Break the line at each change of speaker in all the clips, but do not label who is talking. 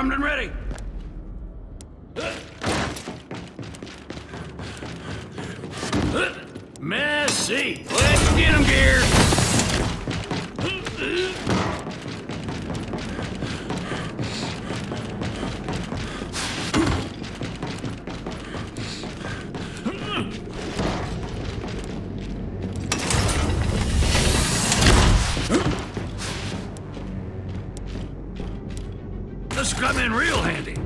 Armed and ready. Messy. Let's get him, Gear. Come in real handy.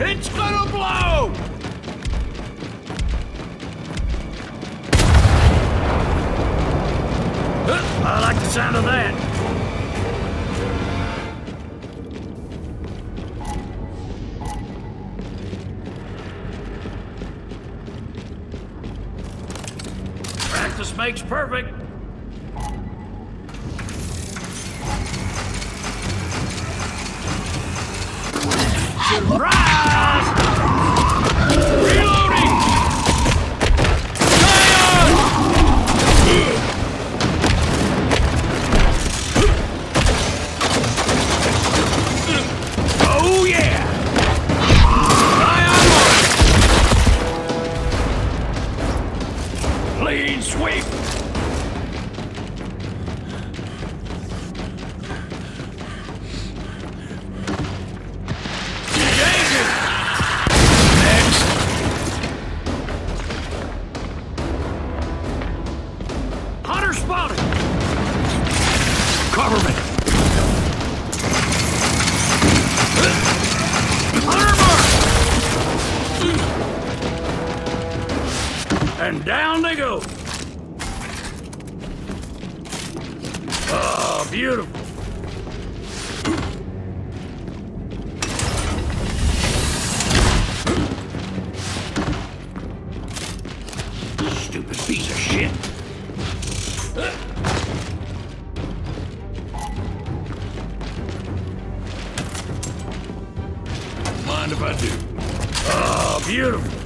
It's gonna blow! The sound of that. Practice makes perfect. Surprise! Clean sweep! And down they go. Oh, beautiful. Stupid piece of shit. Mind if I do? Oh, beautiful.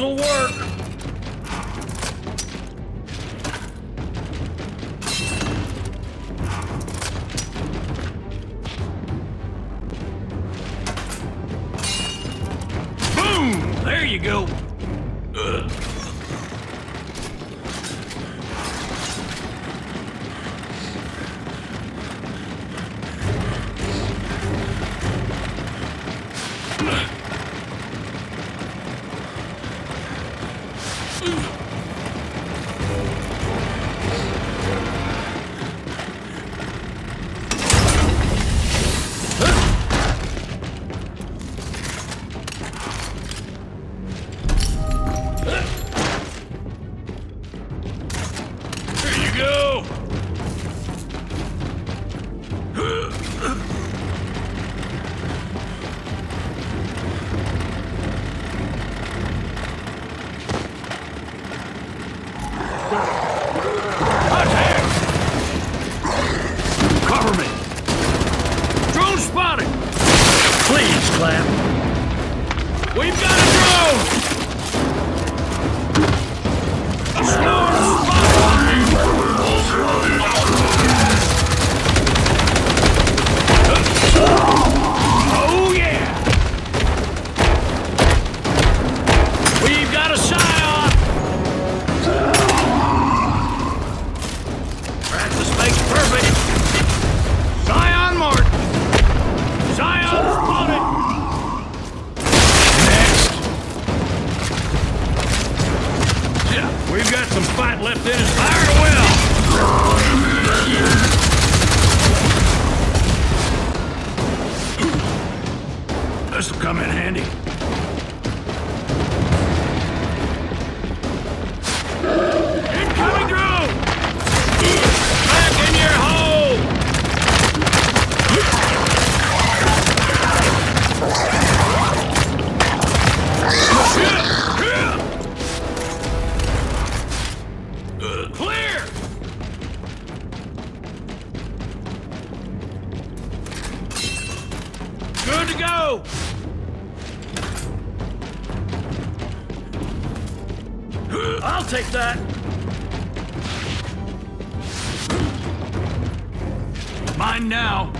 Those'll work. Spotted! Please, Clem. We've got a drone! Storm good. I'll take that! Mine now!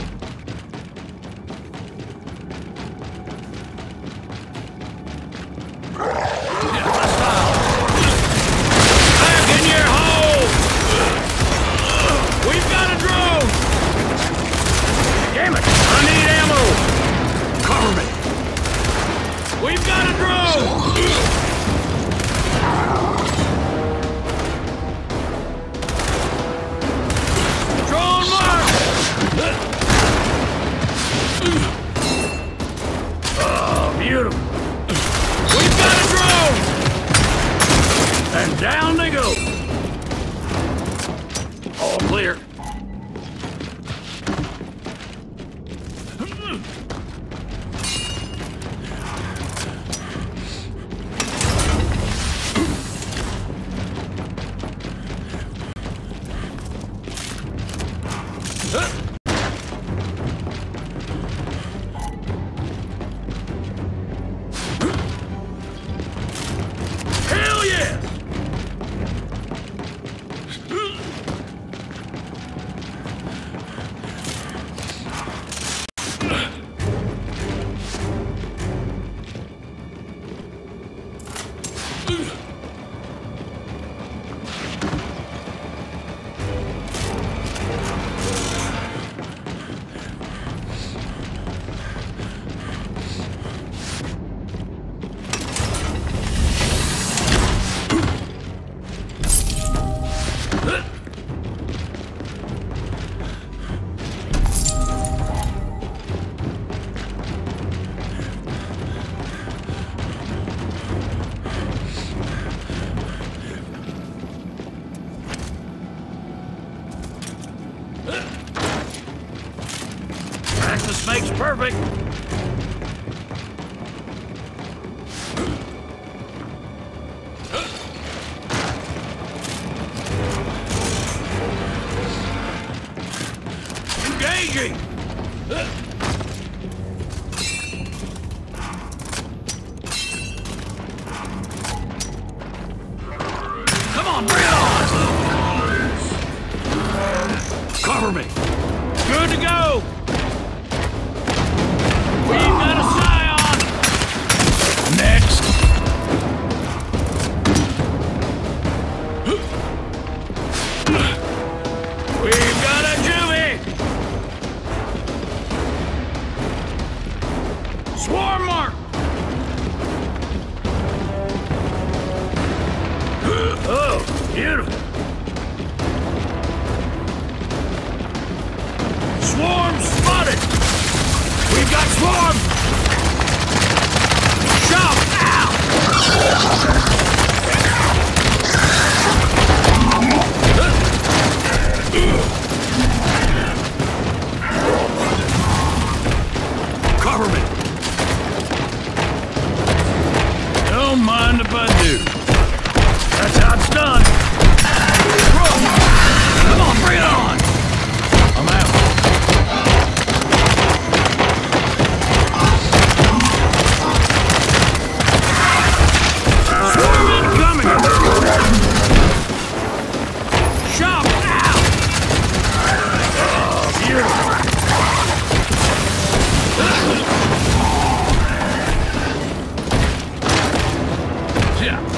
This makes perfect. Engaging! Come on, bring it on! Cover me! Good to go! Beautiful. Swarm spotted! We've got swarm! Shout out!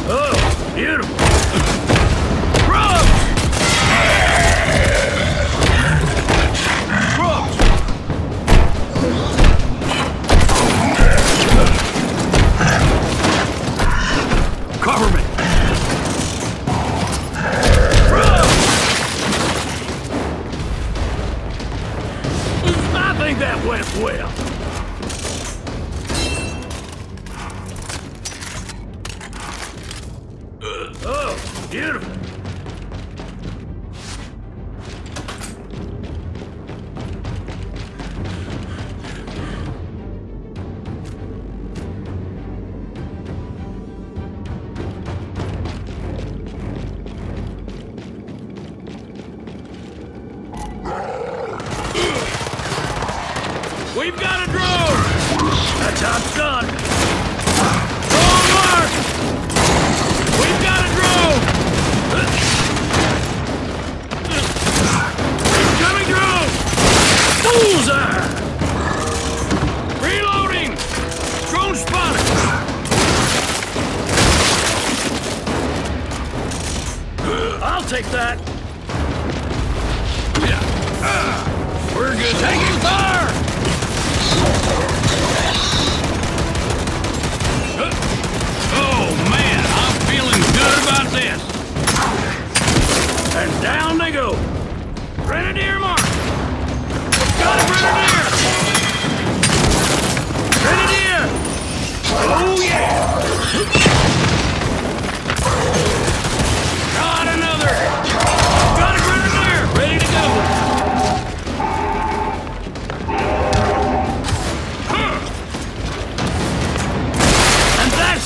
Oh, beautiful. Cover me!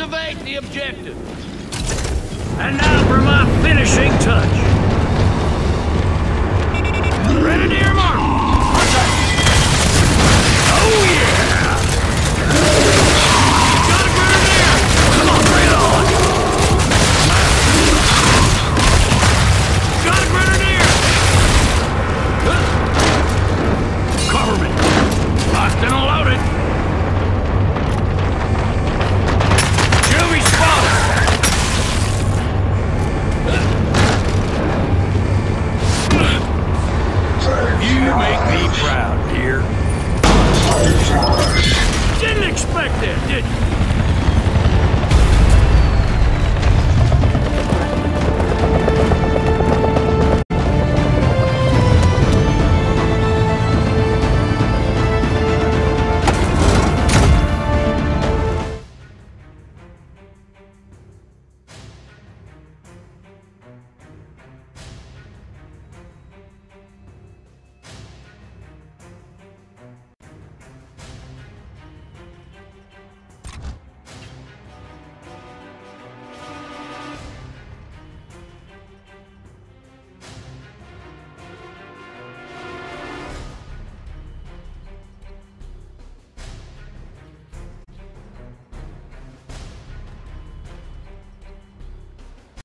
Activate the objective. And now for my finishing touch. Ready to earmark.